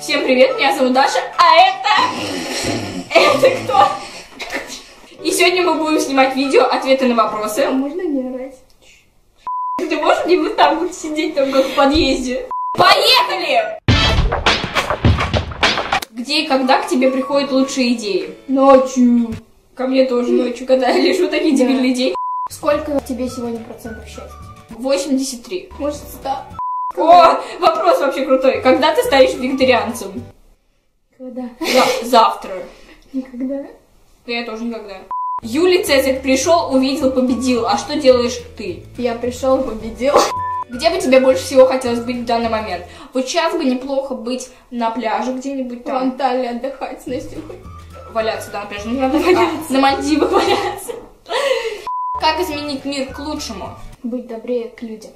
Всем привет, меня зовут Даша, а это... Это кто? И сегодня мы будем снимать видео ответы на вопросы. А можно не орать? Ты можешь не вот там вот сидеть там как в подъезде? Поехали! Где и когда к тебе приходят лучшие идеи? Ночью. Ко мне тоже ночью, когда я лежу такие дебильные идеи. Сколько тебе сегодня процентов счастья? 83. Может, 100? О, вопрос вообще крутой. Когда ты станешь вегетарианцем? Когда? За- завтра. Никогда. Да я тоже никогда. Юлий Цезарь пришел, увидел, победил. А что делаешь ты? Я пришел, победил. Где бы тебе больше всего хотелось быть в данный момент? Вот сейчас бы неплохо быть на пляже где-нибудь В там. Анталии отдыхать с Настюхой. Валяться, да, на пляже. Не надо валяться. На Мальдивах валяться. Как изменить мир к лучшему? Быть добрее к людям.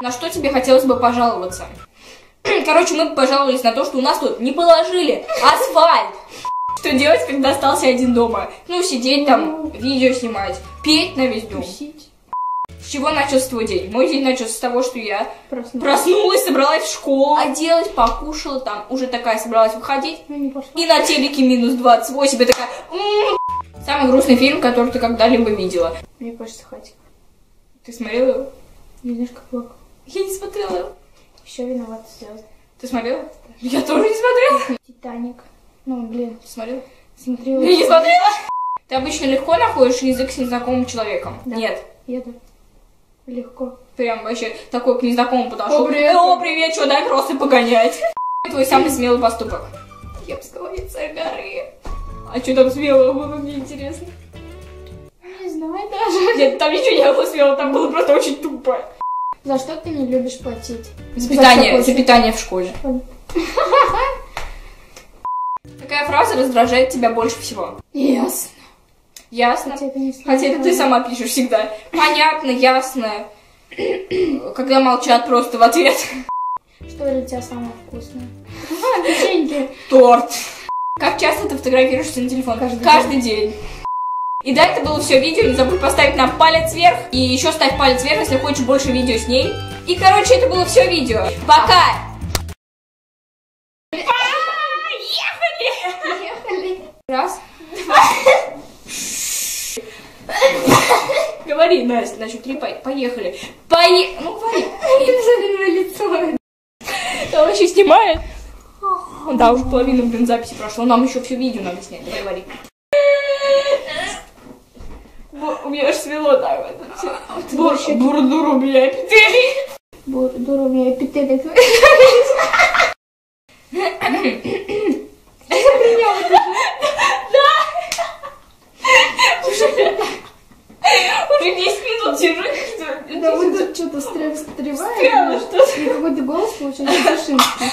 Я... На что тебе хотелось бы пожаловаться? Короче, мы пожаловались на то, что у нас тут не положили асфальт. Что делать, когда остался один дома? Ну, сидеть там, видео снимать, петь на весь дом. С чего начался твой день? Мой день начался с того, что я Проснулась. проснулась, собралась в школу, оделась, покушала там, уже такая собралась выходить. Ну. И на телеке минус 28, и такая... «М-м-м». Самый грустный фильм, который ты когда-либо видела. Мне кажется, хватит. Ты смотрела его? Не знаешь, как плохо. Я не смотрела. Еще виноват звезд. Ты смотрела? Я тоже не смотрела. Титаник. Ну, блин, Ты смотрела? смотрела. Я не смотрела. Ты обычно легко находишь язык с незнакомым человеком? Да. Нет. Еду. Легко. Прям вообще такой к незнакомому подошел. О, привет. О, привет, что, дай просто погонять. Твой самый смелый поступок? Я бы яйца горы. А что там смелого было, мне интересно. Не знаю даже. Нет, там ничего не было смелого, там было просто очень тупо. За что ты не любишь платить? За питание, за питание в школе. Какая фраза раздражает тебя больше всего? Ясно. Ясно. Хотя это не Хотя это ты сама пишешь всегда. Понятно, ясно. Когда молчат просто в ответ. Что для тебя самое вкусное? Печеньки. Торт. Как часто ты фотографируешься на телефон? Каждый день. И да, это было все видео. Не забудь поставить нам палец вверх. И еще ставь палец вверх, если хочешь больше видео с ней. И, короче, это было все видео. Пока! Поехали. Раз. Говори, Настя, значит, три, по- поехали. Пое... Ну, говори. Лицо. Он вообще снимает? Да, уже половина, блин, записи прошло. Нам еще все видео надо снять. Давай говори. У меня аж свело так вот. Бур- Бурдуру, бля, эпителий. Бур- Дура, у меня эпителий. Уже 10 минут сижу. Да вот тут что-то стрев Странно стревает. что-то. Какой-то голос Сашинский.